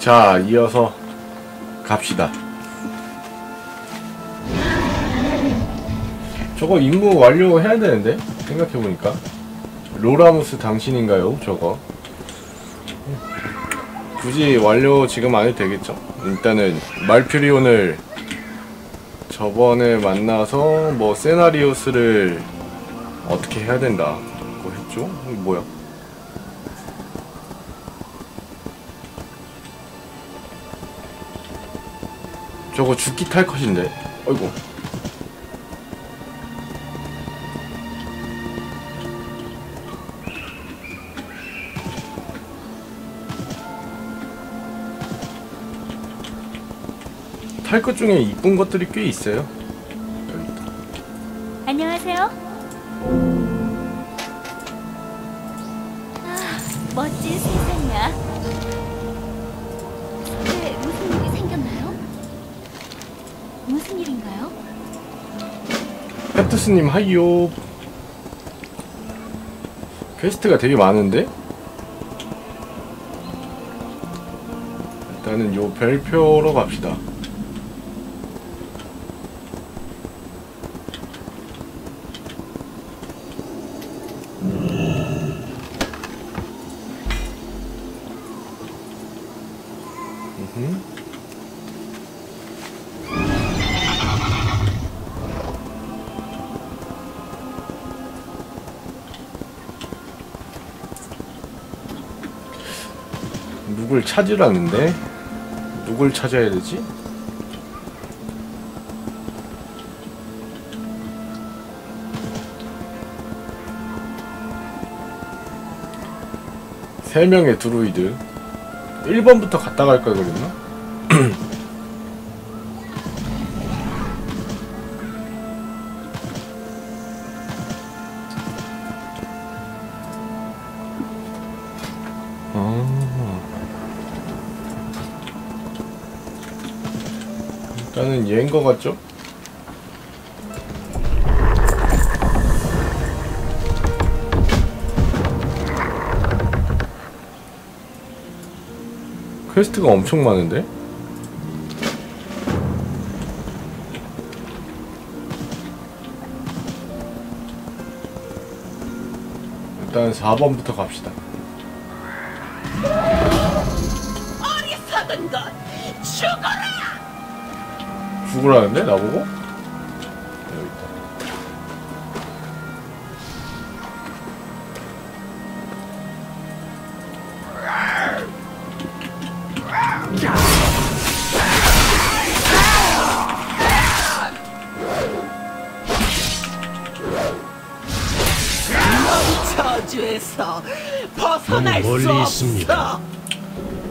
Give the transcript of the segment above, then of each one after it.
자, 이어서 갑시다. 저거 임무 완료해야 되는데? 생각해보니까. 로라무스 당신인가요? 저거. 굳이 완료 지금 안 해도 되겠죠? 일단은 말퓨리온을 저번에 만나서 뭐 세나리오스를 어떻게 해야 된다. 그거 했죠? 뭐야? 저거 죽기 탈 컷인데. 어이구. 탈 것 중에 이쁜 것들이 꽤 있어요. 안녕하세요. 아, 멋진 세상 무슨 일인가요? 헵투스님 하이요. 퀘스트가 되게 많은데? 일단은 요 별표로 갑시다. 누굴 찾으라는데? 누굴 찾아야 되지? 세 명의 드루이드 1번부터 갔다 갈걸 그랬나? 얘인 것 같죠? 퀘스트가 엄청 많은데? 일단 4번부터 갑시다. 죽으라는데 나보고? 여기 있다. 저주에서 벗어날 너무 멀리 수 있습니다. 없어.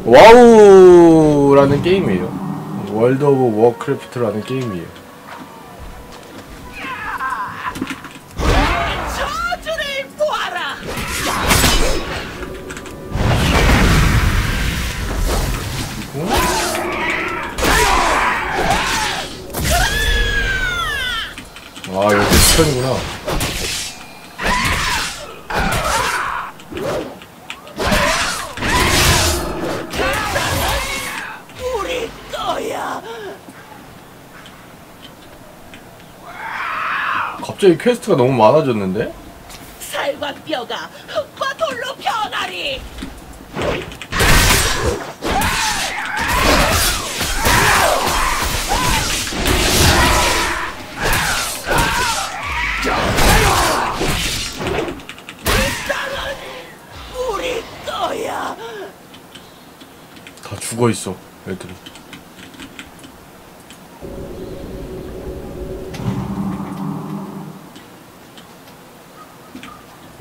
와우라는 게임이에요. 월드 오브 워크래프트라는 게임이에요. 갑자기 퀘스트가 너무 많아졌는데? 살과 뼈가 흙과 돌로 변하리! 다 죽어 있어 애들이.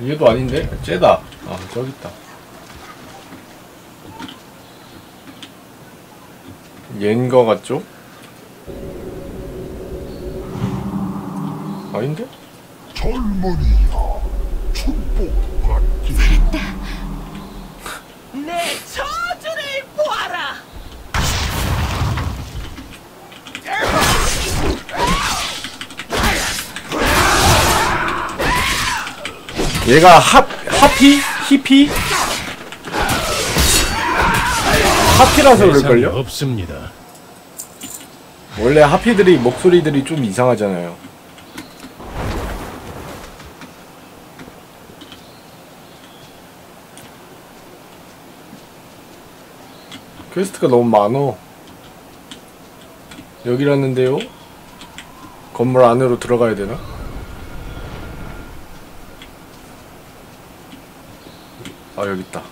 얘도 아닌데? 쟤다. 아 저기 있다. 얘인 거 같죠? 아닌데? 젊은이 얘가 하, 하피? 히피? 하피라서 그럴걸요? 없습니다. 원래 하피들이 목소리들이 좀 이상하잖아요. 퀘스트가 너무 많어. 여기라는데요? 건물 안으로 들어가야 되나? 아 여기 있다.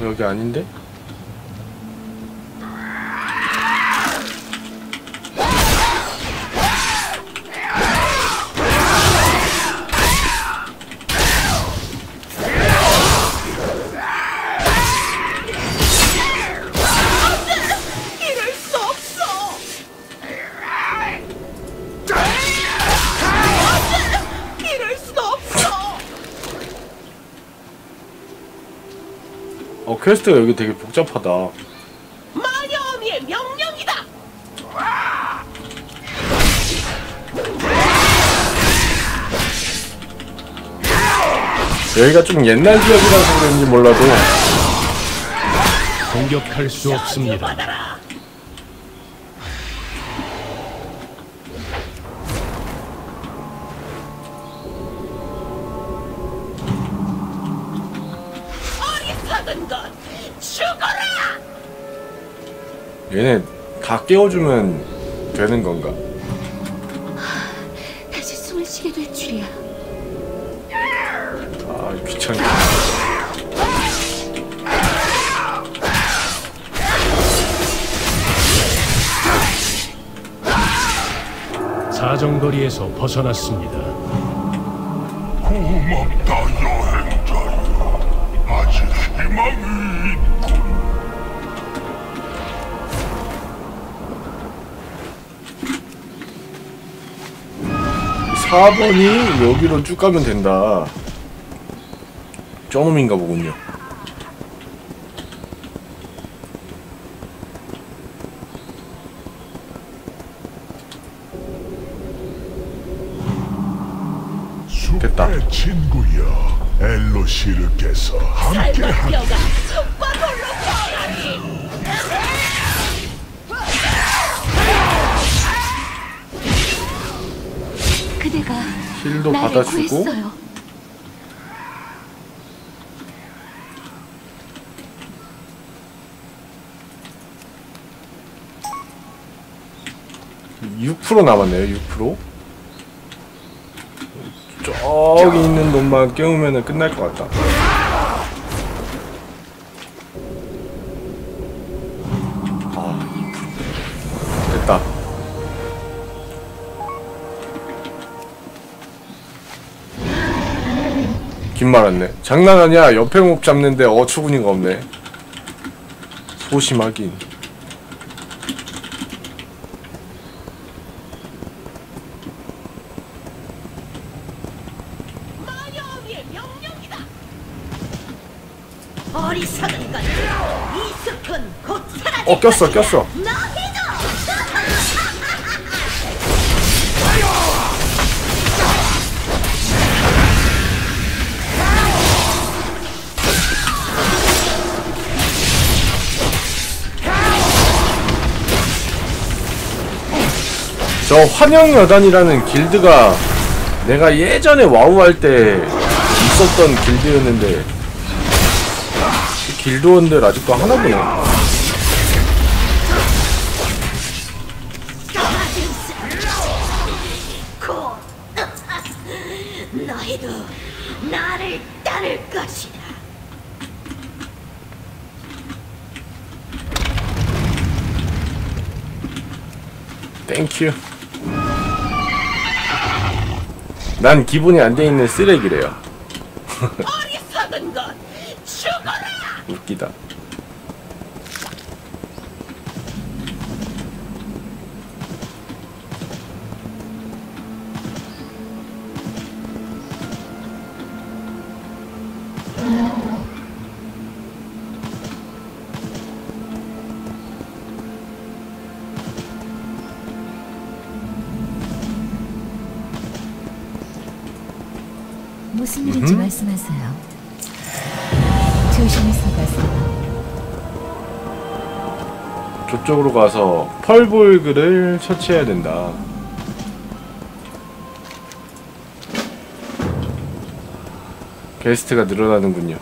여기 아닌데? 퀘스트가 여기 되게 복잡하다. 마녀미의 명령이다. 여기가 좀 옛날 지역이라서 그런지 몰라도 공격할 수 없습니다. 얘네 다 깨워주면 되는 건가? 다시 숨을 쉬게 될 줄이야. 아 귀찮게. 사정거리에서 벗어났습니다. 4번이 여기로 쭉 가면 된다. 저놈인가 보군요. 그대가 나를 받아주고 구했어요. 육 프로 남았네요. 6%. 저기 있는 놈만 깨우면 끝날 것 같다. 긴 말았네. 장난 아니야. 옆에 목 잡는데 어처구니가 없네. 소심하긴. 어, 꼈어. 꼈어. 저 환영여단이라는 길드가 내가 예전에 와우 할 때 있었던 길드였는데 그 길드원들 아직도 하나 보네. 곧 너희도 나를 따를 것이다. 땡큐. 난 기분이 안 돼 있는 쓰레기래요. 웃기다. 저쪽으로 가서 펄볼그를 처치해야 된다. 게스트가 늘어나는군요.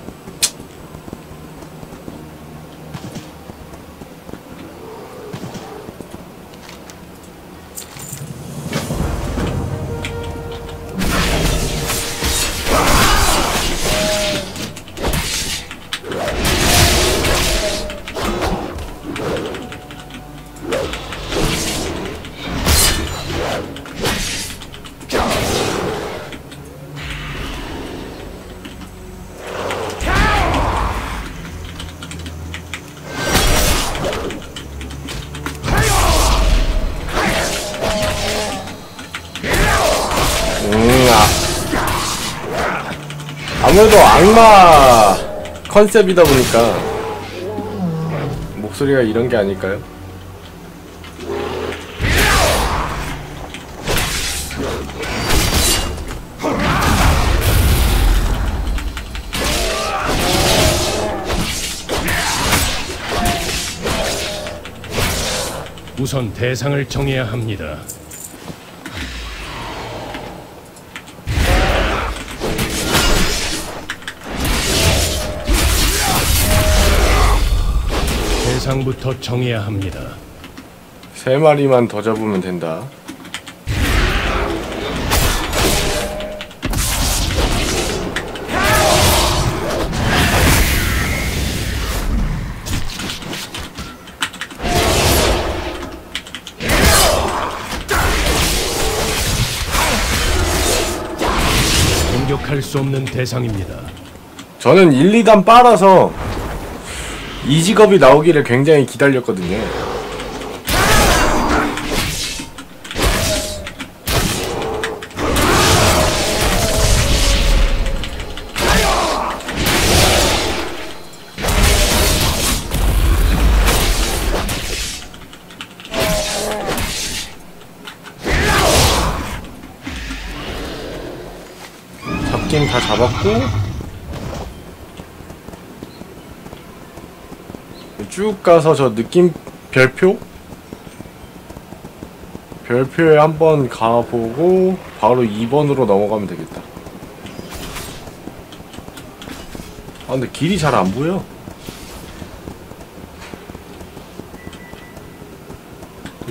아. 아무래도 악마 컨셉이다 보니까 목소리가 이런 게 아닐까요? 우선 대상을 정해야 합니다. 대상부터 정해야 합니다. 세 마리만 더 잡으면 된다. 공격할 수 없는 대상입니다. 저는 1, 2단 빨아서 이 직업이 나오기를 굉장히 기다렸거든요. 잡긴 다 잡았고 쭉 가서 저 느낌 별표 별표에 한번 가보고 바로 2번으로 넘어가면 되겠다. 아 근데 길이 잘 안 보여.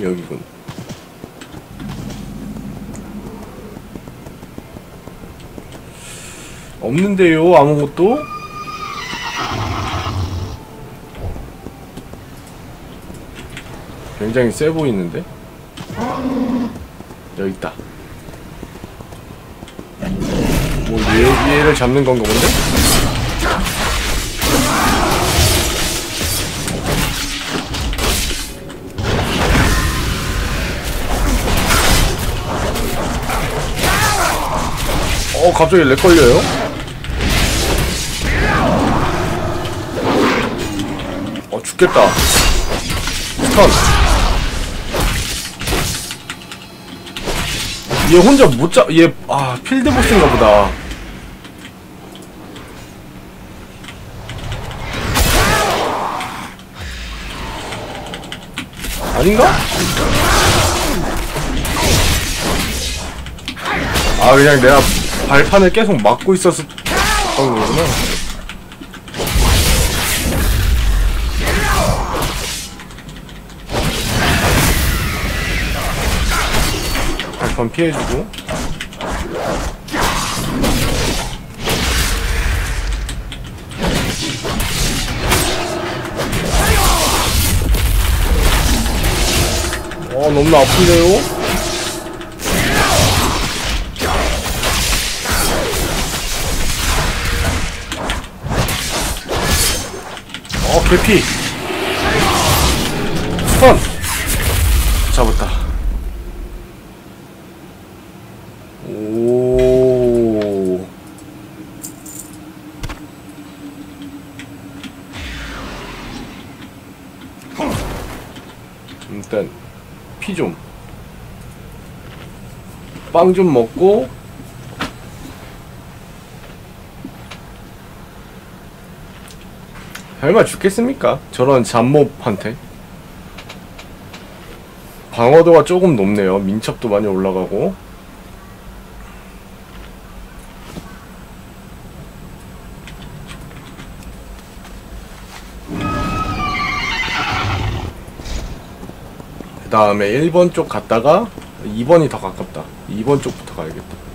여기군. 없는데요 아무것도? 굉장히 세 보이는데? 여기 있다. 뭐 얘, 얘를 잡는 건가 본데? 어 갑자기 렉 걸려요? 어 죽겠다. 스턴. 얘 혼자 못 잡, 얘, 아, 필드보스인가 보다. 아닌가? 아, 그냥 내가 발판을 계속 막고 있었던 거구나. 발판 피해주고. 어, 너무 아픈데요? 어, 개피. 스턴. 잡았다. 빵 좀 먹고 얼마 죽겠습니까? 저런 잠몹한테. 방어도가 조금 높네요. 민첩도 많이 올라가고. 그 다음에 1번 쪽 갔다가 2번이 더 가깝다. 2번 쪽부터 가야겠다.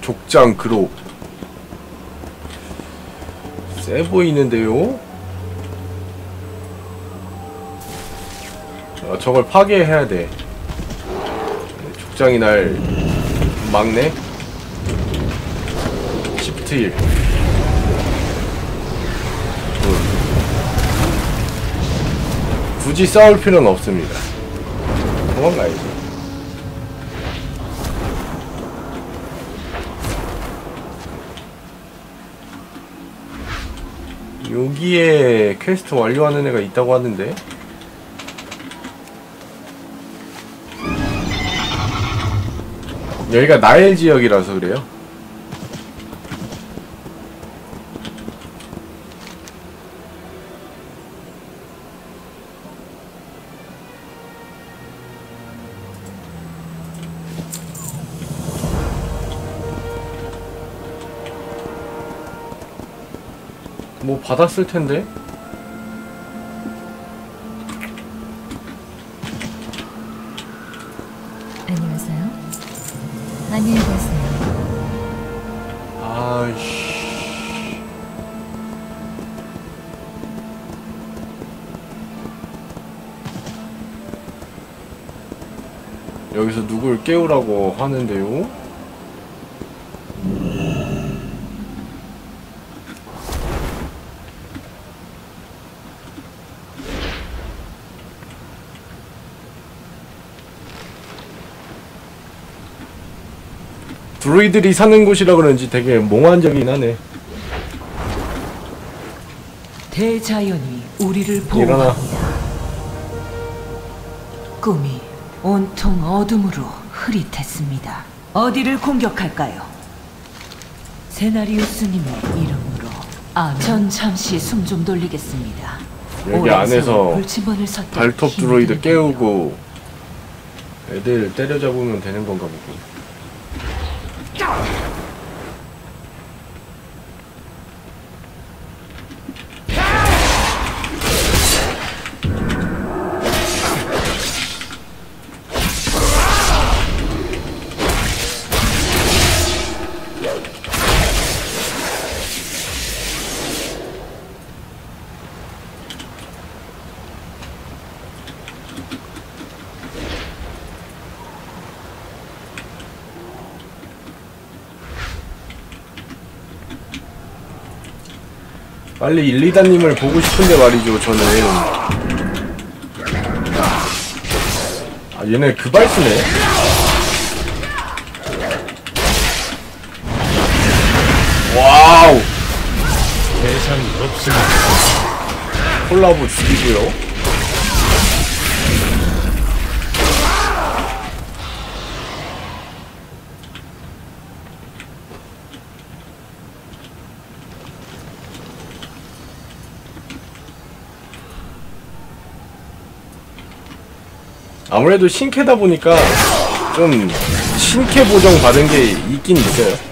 족장 그룹 세 보이는데요? 저걸 파괴해야 돼. 족장이 날 막네 시프트 1 굳이 싸울 필요는 없습니다. 도망가야지. 여기에 퀘스트 완료하는 애가 있다고 하는데 여기가 나일 지역이라서 그래요. 뭐 받았을 텐데 여기서 누굴 깨우라고 하는데요? 드루이들이 사는 곳이라 그런지 되게 몽환적이긴 하네. 대자연이 우리를. 보호합니다. 꿈이 온통 어둠으로 흐릿했습니다. 어디를 공격할까요? 세나리우스님의 이름으로 아, 전 잠시 숨 좀 돌리겠습니다. 여기 안에서 발톱 드로이드. 깨우고 애들 때려잡으면 되는 건가 보고. 빨리 1, 2단님을 보고 싶은데 말이죠, 저는. 아, 얘네 그발스네? 와우! 대상이 없습니다. 콜라보 죽이고요. 아무래도 신캐다 보니까 좀 신캐 보정 받은 게 있긴 있어요.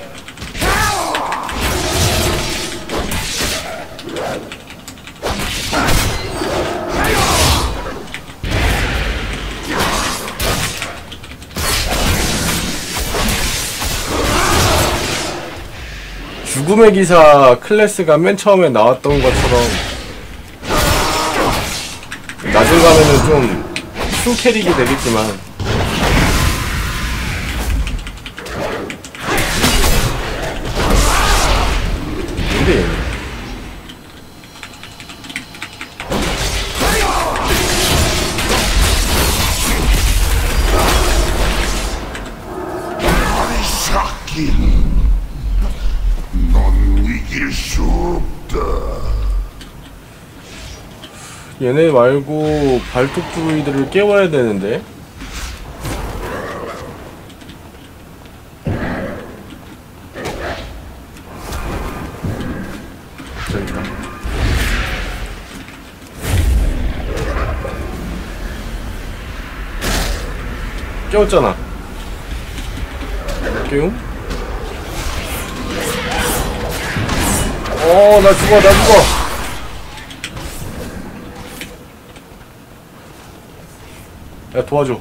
죽음의 기사 클래스가 맨 처음에 나왔던 것처럼 나중 가면은 좀 순캐릭이 되겠지만 얘네 말고 발톱 드루이드를 깨워야 되는데 저기다 깨웠잖아 깨움? 어, 나 죽어, 나 죽어. 야, 도와줘.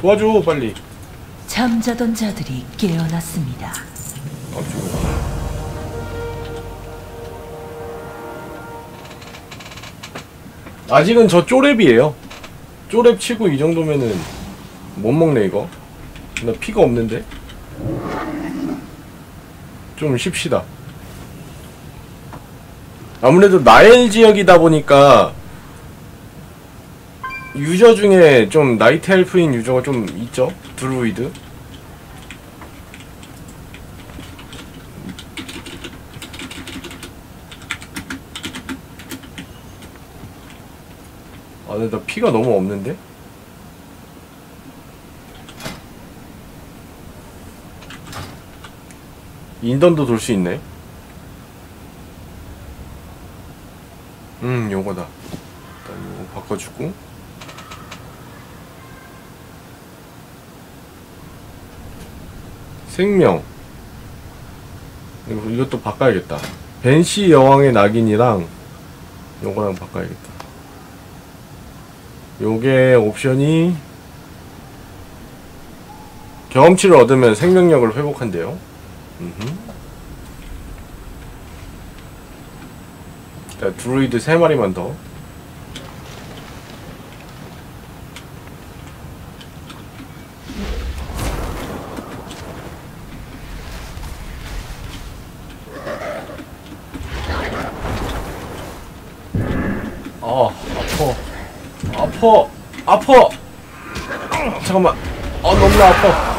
도와줘, 빨리. 잠자던 자들이 깨어났습니다. 아. 아직은 저 쪼랩이에요. 쪼랩 치고 이 정도면은 못 먹네, 이거. 나 피가 없는데? 좀 쉽시다. 아무래도 나엘 지역이다 보니까 유저 중에 좀 Night Elf인 유저가 좀 있죠? 드루이드? 아, 근데 나 피가 너무 없는데? 인던도 돌 수 있네. 음, 요거다. 일단 요거 바꿔주고. 생명. 이것도 바꿔야겠다. 벤시 여왕의 낙인이랑 요거랑 바꿔야겠다. 요게 옵션이 경험치를 얻으면 생명력을 회복한대요. 음흠. 자, 드루이드 3마리만 더. 아, 아파. 아파. 아파. 잠깐만. 아, 너무 아파.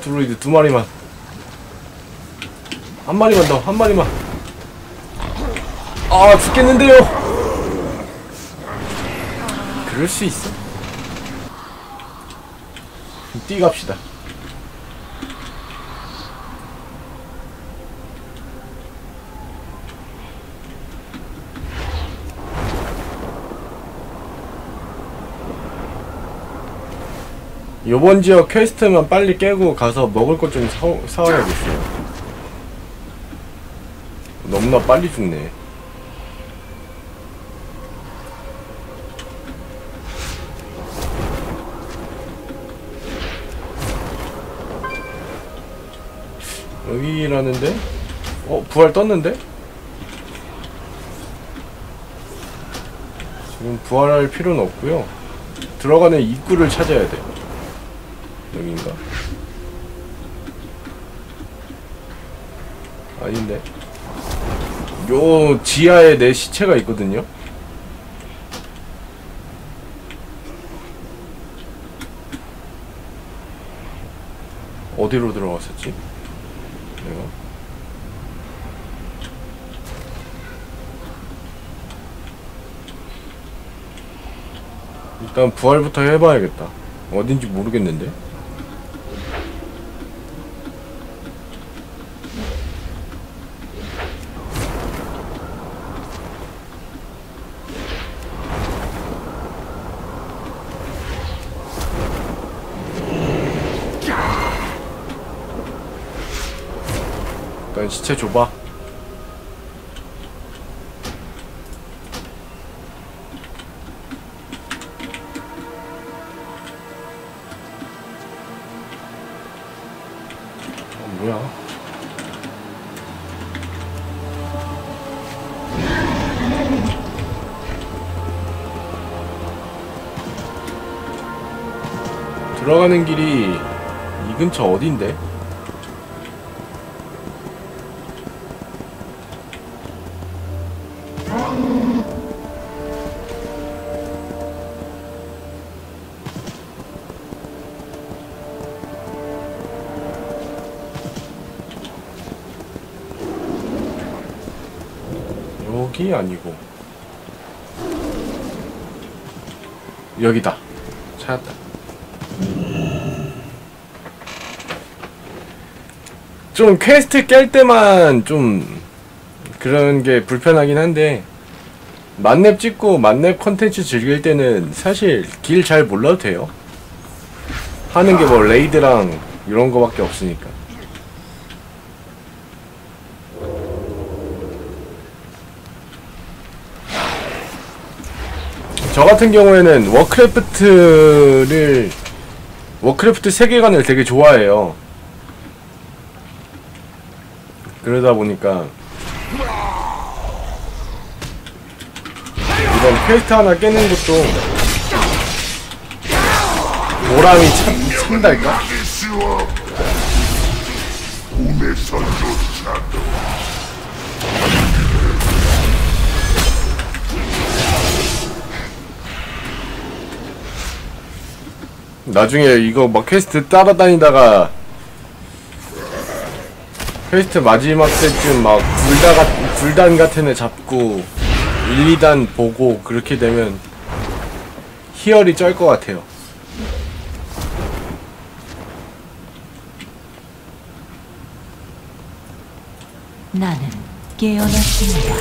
드루이드 두 마리만. 한 마리만 더, 한 마리만. 아, 죽겠는데요. 그럴 수 있어. 뛰 갑시다. 요번 지역 퀘스트만 빨리 깨고 가서 먹을 것 좀 사와야겠어요. 너무나 빨리 죽네. 여기라는데? 어, 부활 떴는데? 지금 부활할 필요는 없고요. 들어가는 입구를 찾아야 돼. 여긴가? 아닌데. 요 지하에 내 시체가 있거든요. 어디로 들어갔었지? 내가 일단 부활부터 해봐야겠다. 어딘지 모르겠는데. 일단 시체 줘봐. 어? 들어가는 길이 이 근처 어딘데? 여기 아니고. 여기다. 찾았다. 좀 퀘스트 깰 때만 좀 그런 게 불편하긴 한데 만렙 찍고 만렙 컨텐츠 즐길 때는 사실 길 잘 몰라도 돼요. 하는 게 뭐 raid랑 이런 거밖에 없으니까 저 같은 경우에는 워크래프트를 워크래프트 세계관을 되게 좋아해요. 그러다 보니까 이런 퀘스트 하나 깨는 것도 보람이 참, 차달까? 나중에 이거 막 퀘스트 따라다니다가 퀘스트 마지막 때쯤 막 굴다 같, 굴단 같은 애 잡고 일리단 보고 그렇게 되면 희열이 쩔 것 같아요. 나는 깨어났습니다.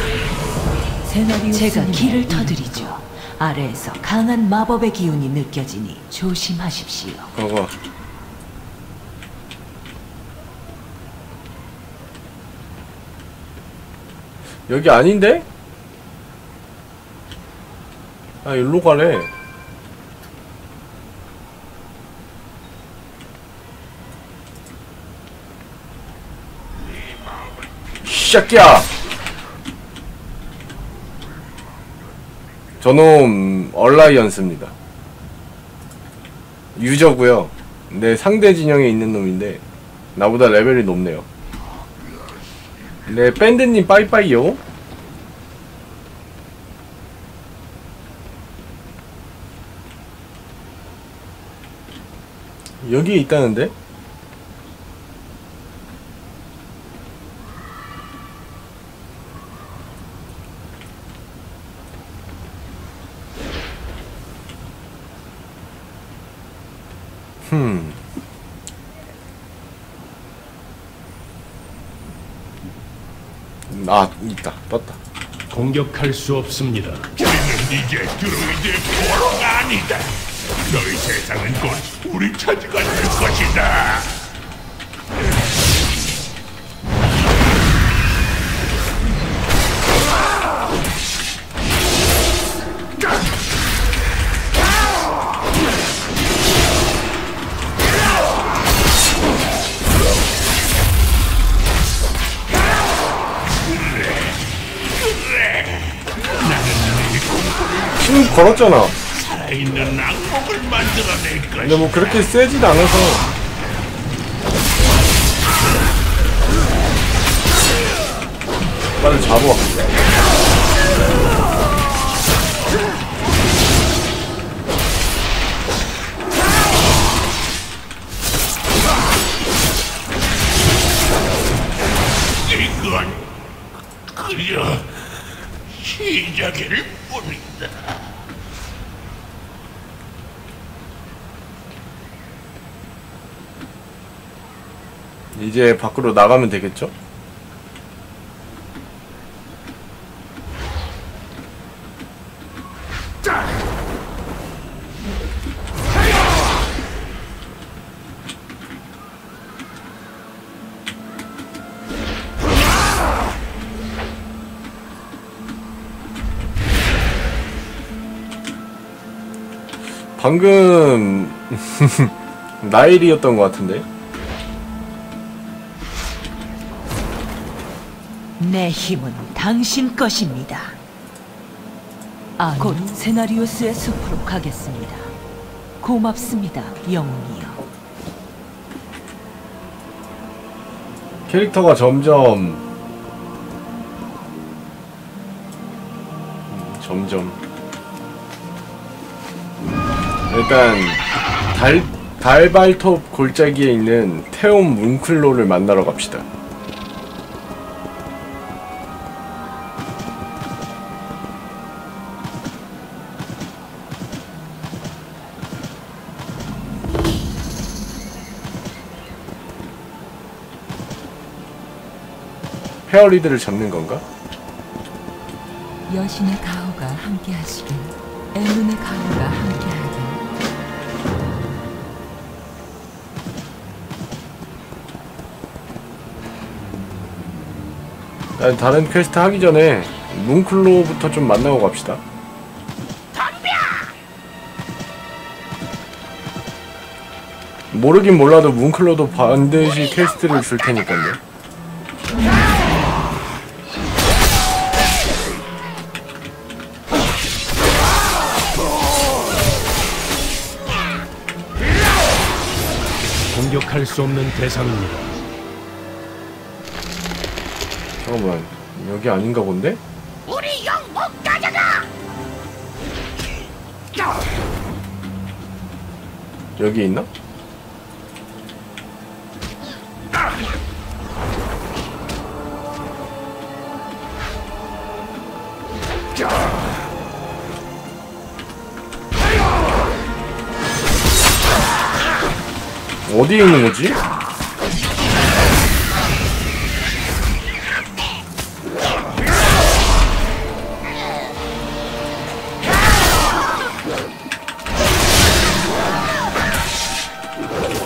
제가. 길을 터드리죠. 아래에서 강한 마법의 기운이 느껴지니 조심하십시오. 그거 여기 아닌데? 아 일로 가래 샤끼야 저놈 얼라이언스입니다 유저고요. 내 상대 진영에 있는 놈인데 나보다 레벨이 높네요. 네 밴드님 빠이빠이요. 여기에 있다는데? 흠. 아, 있다. 떴다. 공격할 수 없습니다. 우리는 이제 드로이드의 포로가 아니다. 너희 세상은 곧 우리 차지가 될 것이다. 걸었잖아. 근데 뭐 그렇게 세진 않아서. 빨리 잡아. 이제 밖으로 나가면 되겠죠? 방금 나일이었던 것 같은데? 내 힘은 당신 것입니다. 아, 곧 세나리오스의 숲으로 가겠습니다. 고맙습니다, 영웅이여. 캐릭터가 점점 음, 점점 일단 달 달발톱 골짜기에 있는 테온 뭉클로를 만나러 갑시다. 페어리드를 잡는 건가? 여신의 가호가 함께하시길 엘룬의 가호가 함께하길 난 다른 퀘스트 하기 전에 뭉클로부터 좀 만나고 갑시다. 모르긴 몰라도 뭉클로도 반드시 퀘스트를 줄 테니까요. 수 없는 대상입니다. 잠깐만 여기 아닌가 본데? 우리 영못 가져가. 여기 있나? 어디에 있는 거지?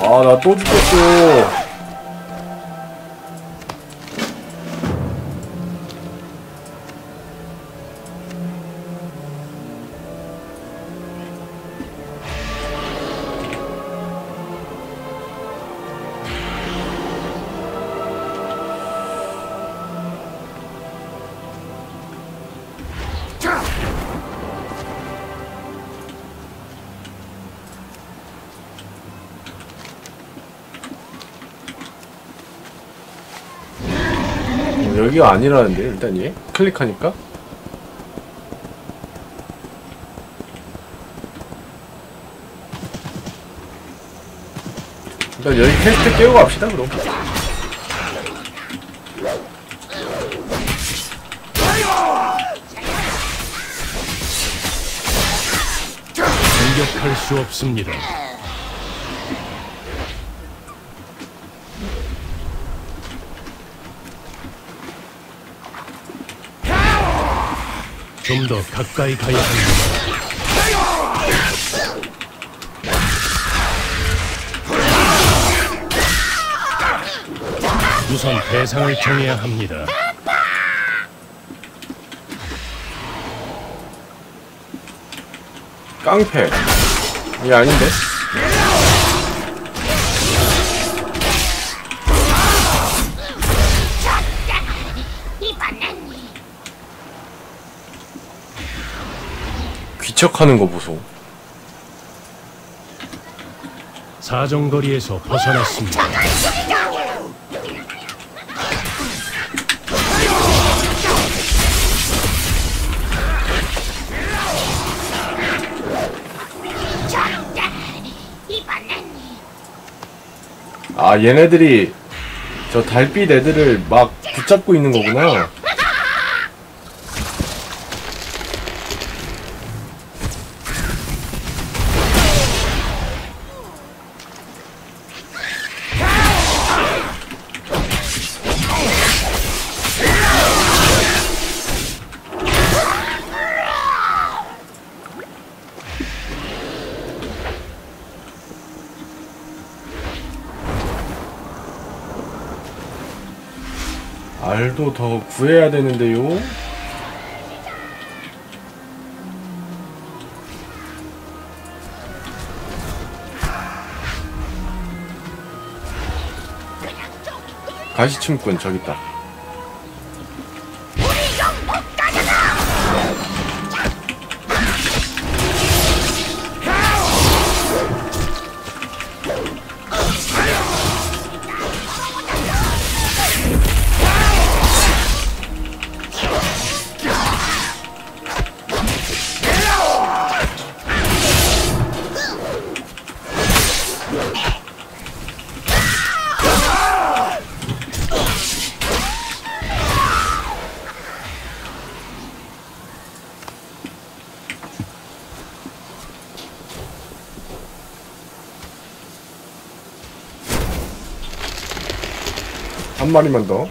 아, 나 또 죽었어. 어, 여기가 아니라는데 일단 얘? 클릭하니까? 일단 여기 퀘스트 깨고 갑시다 그럼. 공격할 수 없습니다. 좀 더 가까이 가야 합니다. 우선 대상을 정해야 합니다. 깡패 이게 아닌데 귀척하는 거 보소 사정거리에서 벗어났습니다. 아 얘네들이 저 달빛 애들을 막 붙잡고 있는 거구나 알도 더 구해야 되는데요. 가시춤꾼 저기 있다 마리만 더.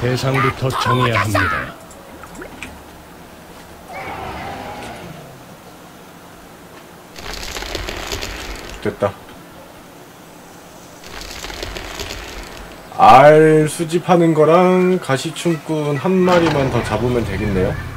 대상부터 정해야 합니다. 됐다. 알 수집하는 거랑 가시춤꾼 한 마리만 더 잡으면 되겠네요.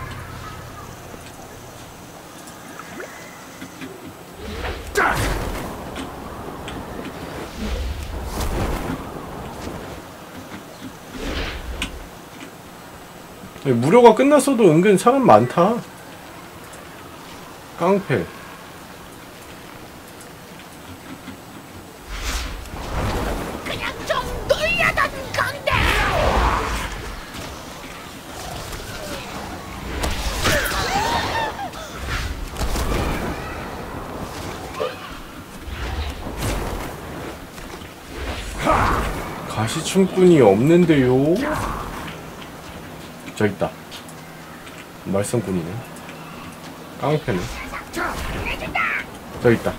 무료가 끝났어도 은근 사람 많다. 깡패. 그냥 좀 놀려던 건데. 가시춤꾼이 없는데요. 저 있다. 말썽꾼이네. 깡패네. 저 있다.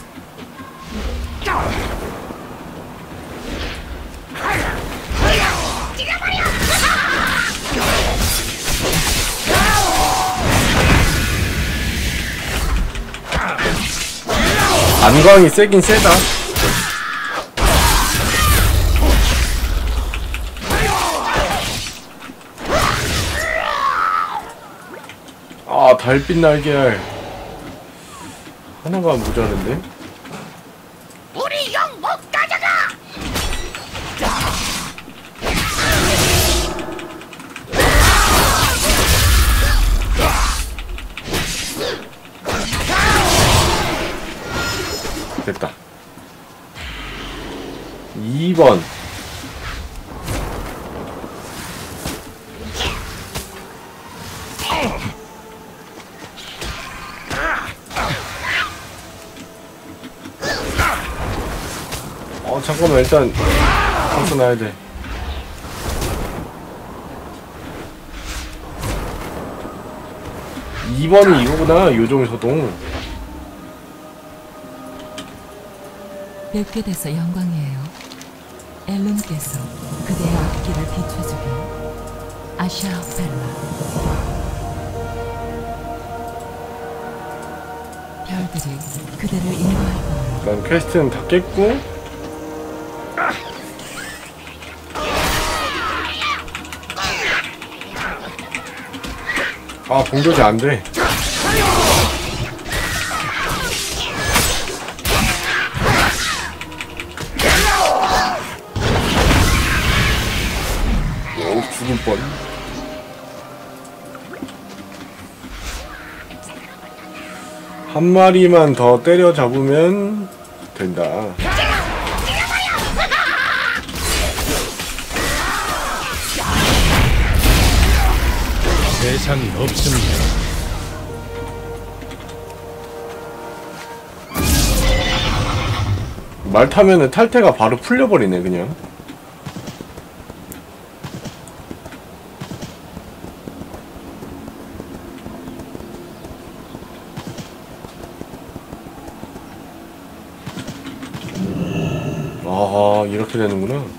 안광이 세긴 세다. 아 달빛 날개알 하나가 모자른데? 우리 영못 가져가. 됐다 2번 잠깐만 일단 벗어나야 돼 이번이 이거구나 요정 소동 뵙게 돼서 영광이에요. 엘룬께서 그대의 앞길을 비춰주길. 아샤 벨라. 별들이 그대를 인도할 거예요. 난 퀘스트는 다 깼고 아 공격이 안돼 오 죽을 뻔 한 마리만 더 때려 잡으면 된다. 대상이 없습니다. 말 타면은 탈퇴가 바로 풀려버리네 그냥. 아 이렇게 되는구나.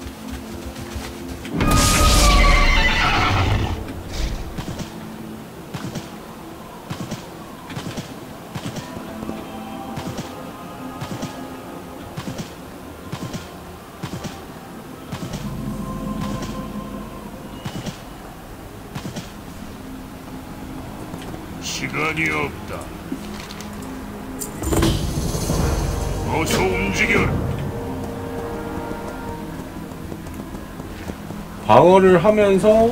방어를 하면서?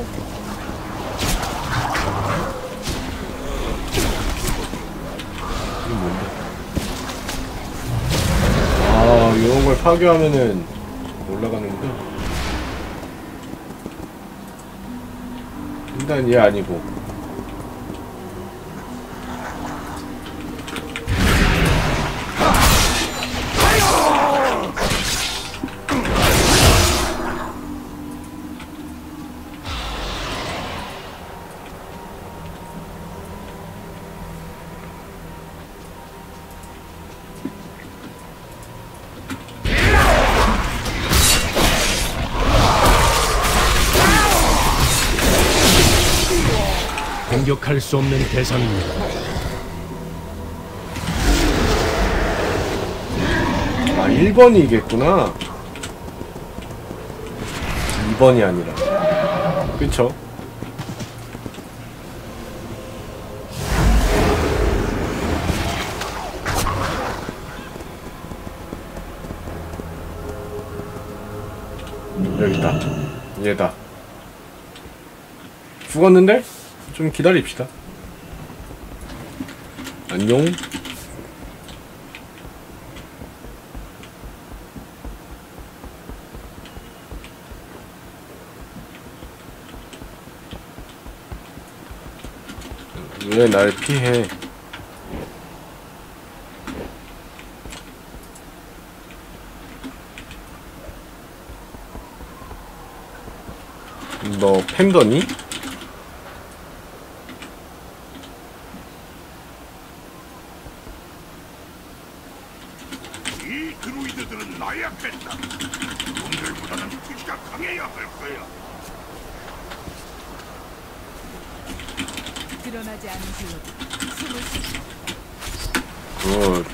아 이런 걸 파괴하면은 올라가는구나. 일단 얘 아니고 공격할 수 없는 대상입니다. 아 1번이겠구나 2번이 아니라 그쵸? 여기다 얘다 죽었는데? 좀 기다립시다 안녕 왜 날 피해? 너 팬더니? 이 드루이드들은 나약했다. 놈들보다는 투시가 강해야 할 거야. 드러나지 않은 블록이 숨을 수 굿.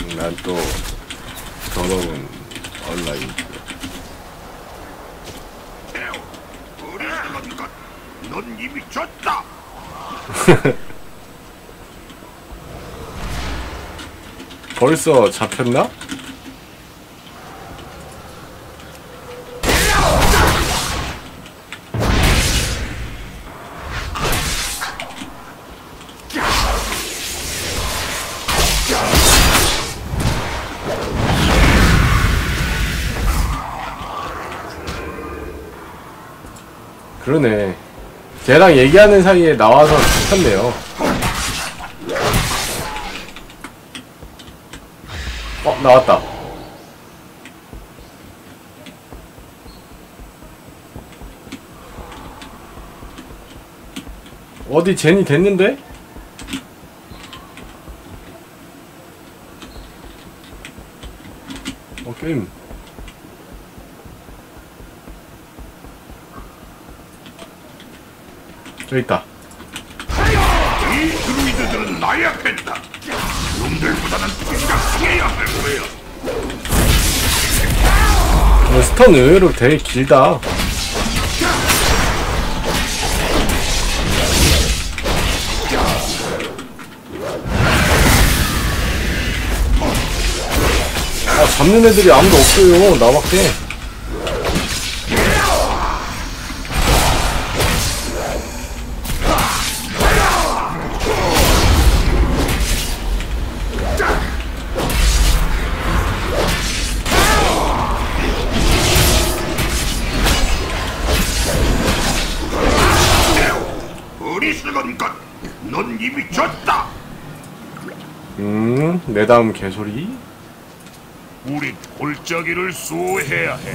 음, 난또 더러운 온라인. 에어, 어리석은 것. 넌 이미 졌다. 벌써 잡혔나? 걔랑 얘기하는 사이에 나와서 잡혔네요. 어, 나왔다. 어디 젠이 됐는데? 어, 게임. 있다. 이 드루이드들은 나약했다. 놈들보다는 강해야 할 거야. 어, 스턴 의외로 되게 길다. 아, 잡는 애들이 아무도 없어요. 나밖에. 내 다음 개소리. 우린 골짜기를 수호해야 해.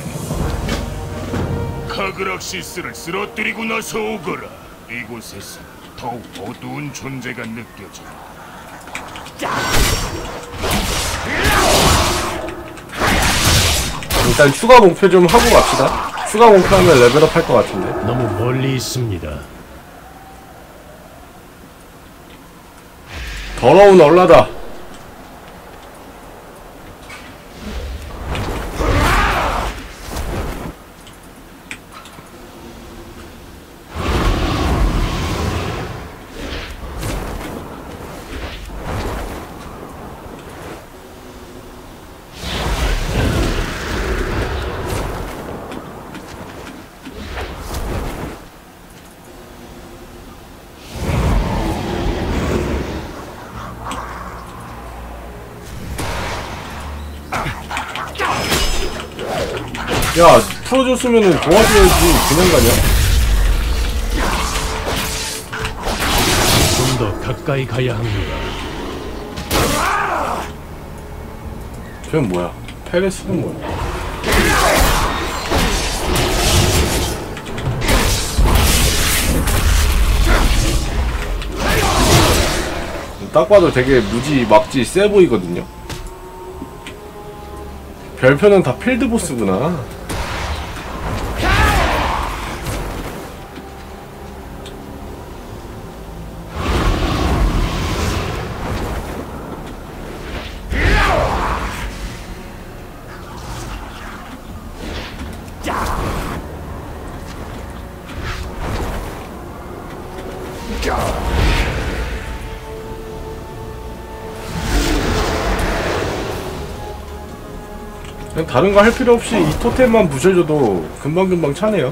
카그락시스를 쓰러뜨리고 나서 오거라. 이곳에서 더욱 어두운 존재가 느껴져. 일단 추가 목표 좀 하고 갑시다. 추가 목표 하면 레벨업 할 것 같은데. 너무 멀리 있습니다. 더러운 얼라다. 야, 풀어줬으면은 도와줘야지. 그냥 가냐? 좀 더 가까이 가야 합니다. 쟤는 뭐야? 페레스는 뭐야? 딱 봐도 되게 무지 막지 세 보이거든요. 별표는 다 필드 보스구나. 다른 거 할 필요 없이 이 토템만 부셔줘도 금방금방 차네요.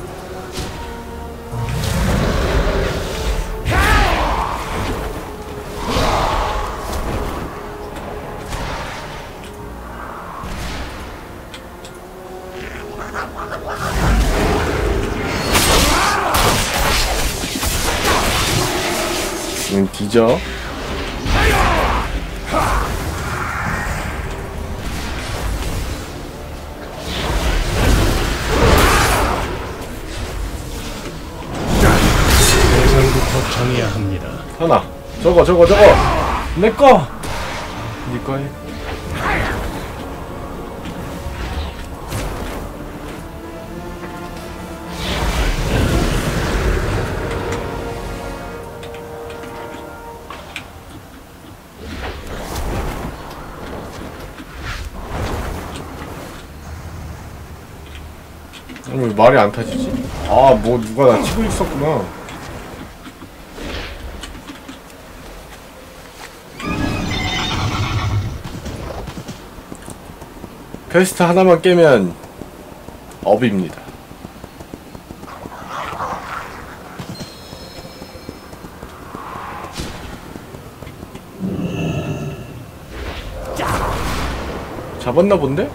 응, 뒤져. 저거, 저거, 저거! 내 거! 니 거에. 아니, 왜 말이 안 타지지? 아, 뭐, 누가 나 치고 있었구나. 퀘스트 하나만 깨면 업입니다. 잡았나 본데?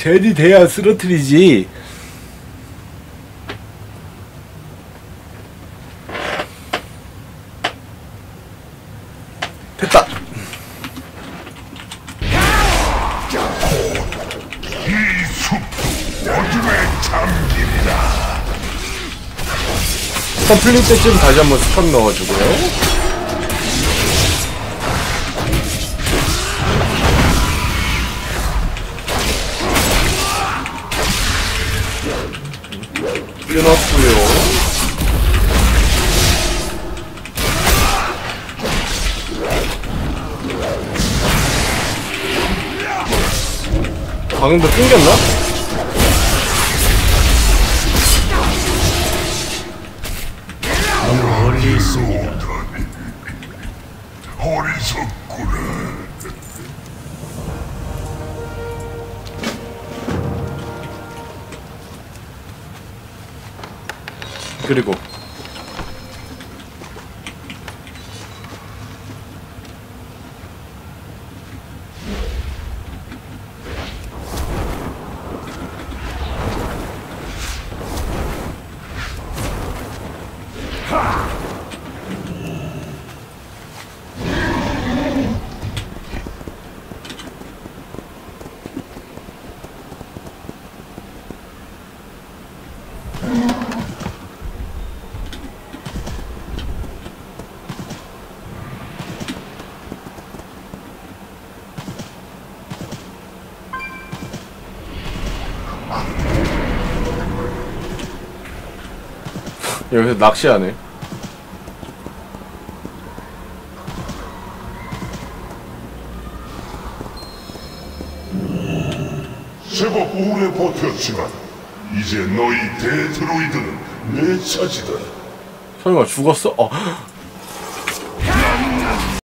젤이 돼야 쓰러트리지. 됐다. 풀릴 때쯤 다시 한번 스턴 넣어주고요. 방금도 끊겼나? 여기서 낚시하네. 제법 오래 버텼지만 이제 너희 대드로이드는 내 차지다. 설마 죽었어? 어,